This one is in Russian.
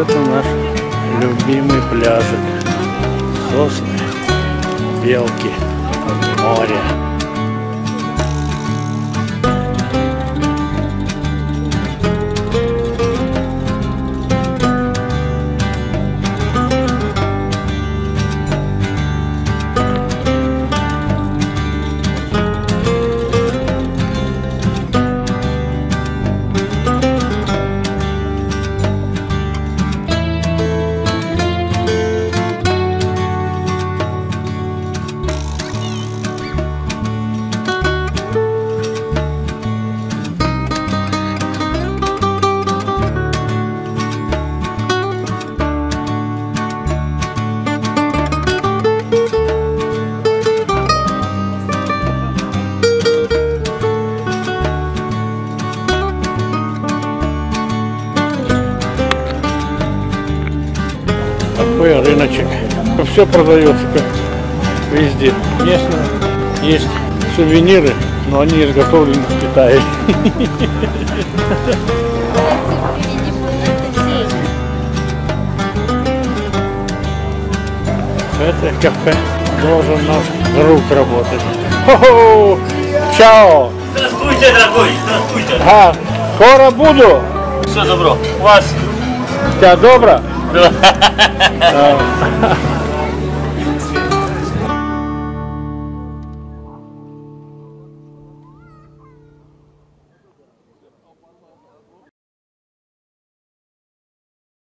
это наш любимый пляжик. Сосны, белки, море. Такой рыночек. Все продается как везде. Местно есть сувениры, но они изготовлены в Китае. Это кафе должен наш друг работать. Хо-хо! Чао! Здравствуйте, дорогой, здравствуйте. А, скоро буду. Все добро. У вас Тебя добро? Да. А,